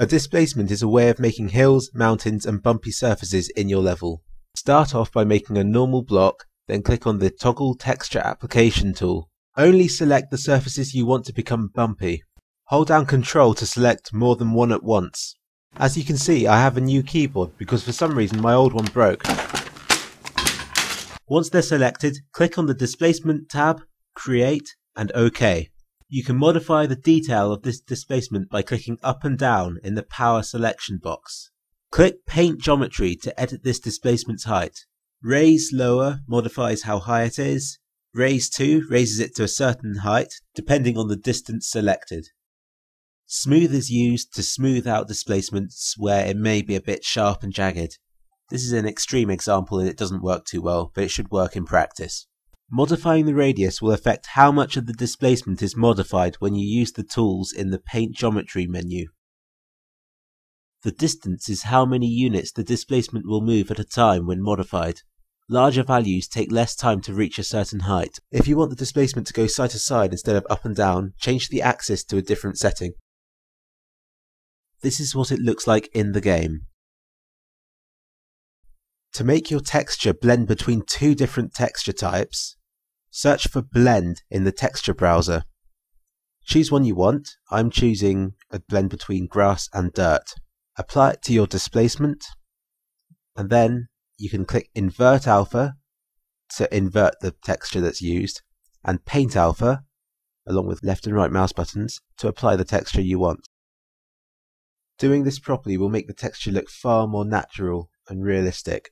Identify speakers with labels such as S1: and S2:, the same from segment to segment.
S1: A displacement is a way of making hills, mountains and bumpy surfaces in your level. Start off by making a normal block, then click on the Toggle Texture Application tool. Only select the surfaces you want to become bumpy. Hold down Ctrl to select more than one at once. As you can see, I have a new keyboard because for some reason my old one broke. Once they're selected, click on the Displacement tab, Create, and OK. You can modify the detail of this displacement by clicking up and down in the power selection box. Click Paint Geometry to edit this displacement's height. Raise lower modifies how high it is. Raise to raises it to a certain height, depending on the distance selected. Smooth is used to smooth out displacements where it may be a bit sharp and jagged. This is an extreme example and it doesn't work too well, but it should work in practice. Modifying the radius will affect how much of the displacement is modified when you use the tools in the Paint Geometry menu. The distance is how many units the displacement will move at a time when modified. Larger values take less time to reach a certain height. If you want the displacement to go side to side instead of up and down, change the axis to a different setting. This is what it looks like in the game. To make your texture blend between two different texture types, Search for blend in the texture browser. Choose one you want. I'm choosing a blend between grass and dirt. Apply it to your displacement and then you can click invert alpha to invert the texture that's used and paint alpha along with left and right mouse buttons to apply the texture you want. Doing this properly will make the texture look far more natural and realistic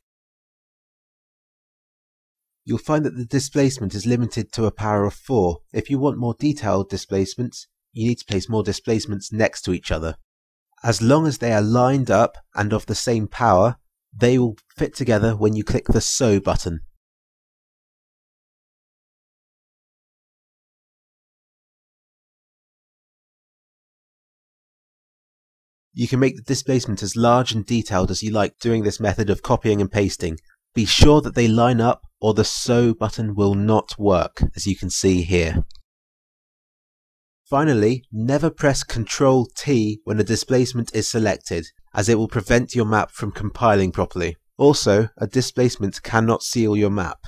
S1: you'll find that the displacement is limited to a power of 4. If you want more detailed displacements, you need to place more displacements next to each other. As long as they are lined up and of the same power, they will fit together when you click the Sew button. You can make the displacement as large and detailed as you like doing this method of copying and pasting. Be sure that they line up or the sew button will not work, as you can see here. Finally, never press Ctrl T when a displacement is selected, as it will prevent your map from compiling properly. Also, a displacement cannot seal your map,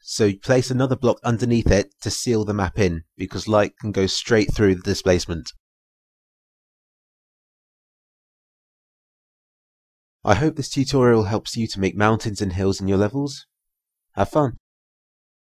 S1: so place another block underneath it to seal the map in, because light can go straight through the displacement. I hope this tutorial helps you to make mountains and hills in your levels. Have fun!